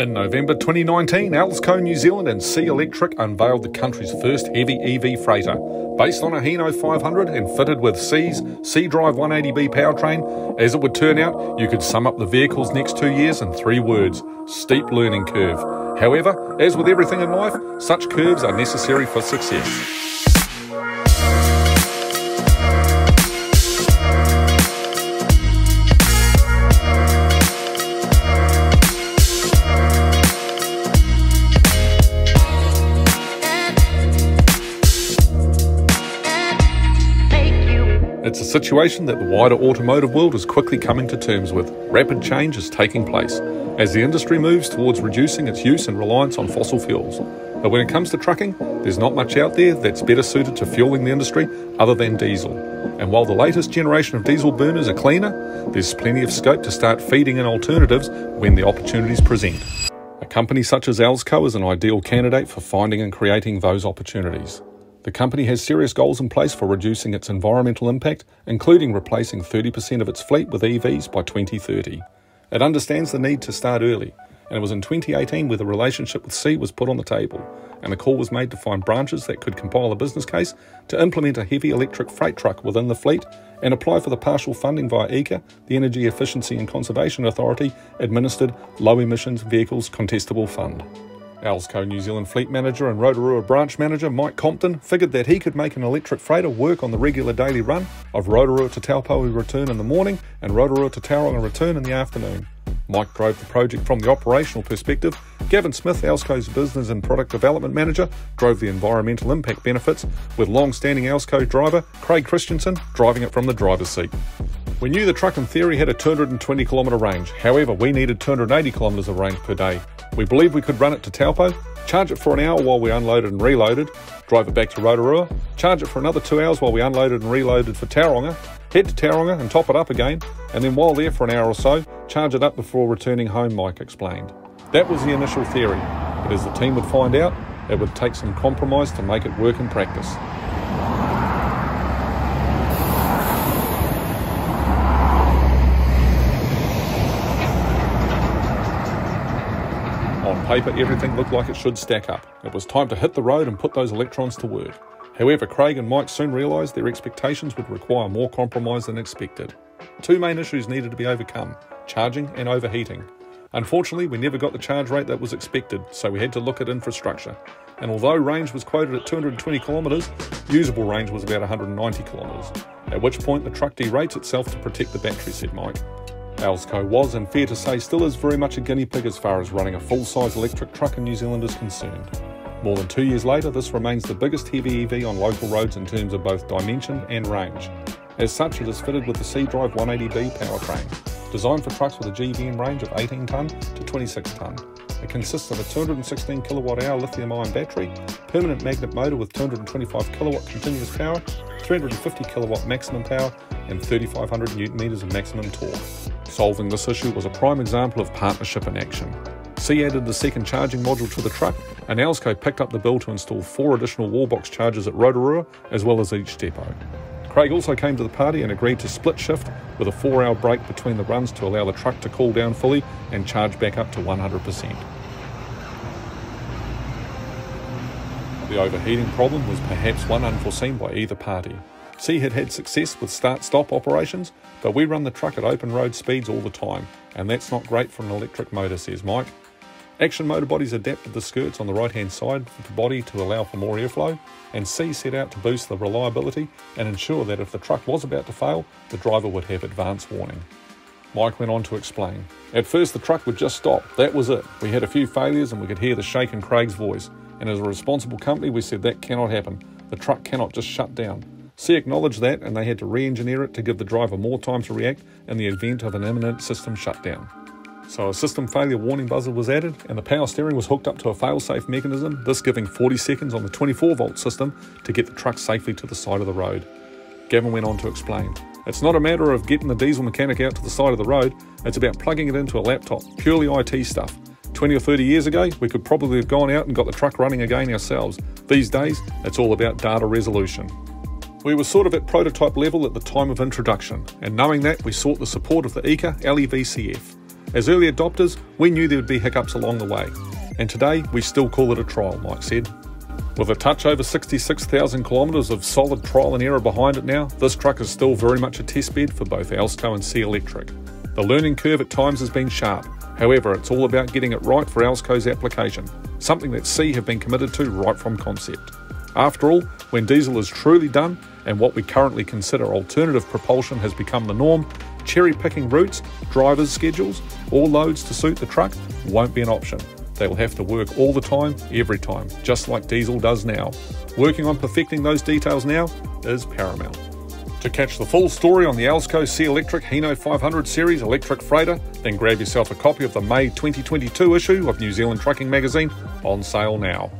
In November 2019, Alsco New Zealand and Sea Electric unveiled the country's first heavy EV freighter. Based on a Hino 500 and fitted with Sea's SEA-Drive 180B powertrain, as it would turn out, you could sum up the vehicle's next two years in three words, steep learning curve. However, as with everything in life, such curves are necessary for success. It's a situation that the wider automotive world is quickly coming to terms with. Rapid change is taking place as the industry moves towards reducing its use and reliance on fossil fuels. But when it comes to trucking, there's not much out there that's better suited to fueling the industry other than diesel. And while the latest generation of diesel burners are cleaner, there's plenty of scope to start feeding in alternatives when the opportunities present. A company such as Alsco is an ideal candidate for finding and creating those opportunities. The company has serious goals in place for reducing its environmental impact, including replacing 30% of its fleet with EVs by 2030. It understands the need to start early, and it was in 2018 where the relationship with Sea was put on the table, and a call was made to find branches that could compile a business case to implement a heavy electric freight truck within the fleet and apply for the partial funding via EECA, the Energy Efficiency and Conservation Authority administered Low Emissions Vehicles Contestable Fund. Alsco New Zealand Fleet Manager and Rotorua Branch Manager Mike Compton figured that he could make an electric freighter work on the regular daily run of Rotorua to Taupo return in the morning and Rotorua to Tauranga return in the afternoon. Mike drove the project from the operational perspective. Gavin Smith, Alsco's Business and Product Development Manager, drove the environmental impact benefits, with long standing Alsco driver Craig Christensen driving it from the driver's seat. We knew the truck in theory had a 220 kilometre range, however, we needed 280 kilometres of range per day. We believed we could run it to Taupo, charge it for an hour while we unloaded and reloaded, drive it back to Rotorua, charge it for another two hours while we unloaded and reloaded for Tauranga, head to Tauranga and top it up again, and then while there for an hour or so, charge it up before returning home, Mike explained. That was the initial theory, but as the team would find out, it would take some compromise to make it work in practice. Paper, everything looked like it should stack up. It was time to hit the road and put those electrons to work. However, Craig and Mike soon realised their expectations would require more compromise than expected. Two main issues needed to be overcome charging and overheating. Unfortunately, we never got the charge rate that was expected, so we had to look at infrastructure. And although range was quoted at 220 kilometres, usable range was about 190 kilometres, at which point the truck derates itself to protect the battery, said Mike. Alsco was, and fair to say still is, very much a guinea pig as far as running a full size electric truck in New Zealand is concerned. More than two years later, this remains the biggest heavy EV on local roads in terms of both dimension and range. As such, it is fitted with the SEA-Drive 180B powertrain, designed for trucks with a GVM range of 18 tonne to 26 tonne. It consists of a 216 kilowatt hour lithium ion battery, permanent magnet motor with 225 kilowatt continuous power, 350 kilowatt maximum power, and 3500 newton meters of maximum torque. Solving this issue was a prime example of partnership in action. Sea added the second charging module to the truck, and Alsco picked up the bill to install four additional wallbox chargers at Rotorua as well as each depot. Craig also came to the party and agreed to split shift with a four hour break between the runs to allow the truck to cool down fully and charge back up to 100%. The overheating problem was perhaps one unforeseen by either party. Sea had had success with start stop operations, but we run the truck at open road speeds all the time, and that's not great for an electric motor, says Mike. Action Motor Bodies adapted the skirts on the right hand side of the body to allow for more airflow, and SEA set out to boost the reliability and ensure that if the truck was about to fail, the driver would have advance warning. Mike went on to explain. At first, the truck would just stop. That was it. We had a few failures and we could hear the shake in Craig's voice. And as a responsible company, we said that cannot happen. The truck cannot just shut down. Sea acknowledged that and they had to re engineer it to give the driver more time to react in the event of an imminent system shutdown. So a system failure warning buzzer was added and the power steering was hooked up to a fail-safe mechanism, this giving 40 seconds on the 24 volt system to get the truck safely to the side of the road. Gavin went on to explain. It's not a matter of getting the diesel mechanic out to the side of the road, it's about plugging it into a laptop, purely IT stuff. 20 or 30 years ago, we could probably have gone out and got the truck running again ourselves. These days, it's all about data resolution. We were sort of at prototype level at the time of introduction, and knowing that, we sought the support of the EECA LEVCF. As early adopters, we knew there would be hiccups along the way, and today we still call it a trial, Mike said. With a touch over 66,000 kilometres of solid trial and error behind it now, this truck is still very much a test bed for both Alsco and SEA Electric. The learning curve at times has been sharp, however, it's all about getting it right for Alsco's application, something that C have been committed to right from concept. After all, when diesel is truly done and what we currently consider alternative propulsion has become the norm, cherry picking routes, drivers' schedules, or loads to suit the truck won't be an option. They will have to work all the time, every time, just like diesel does now. Working on perfecting those details now is paramount. To catch the full story on the Alsco SEA Electric Hino 500 Series electric freighter, then grab yourself a copy of the May 2022 issue of New Zealand Trucking Magazine on sale now.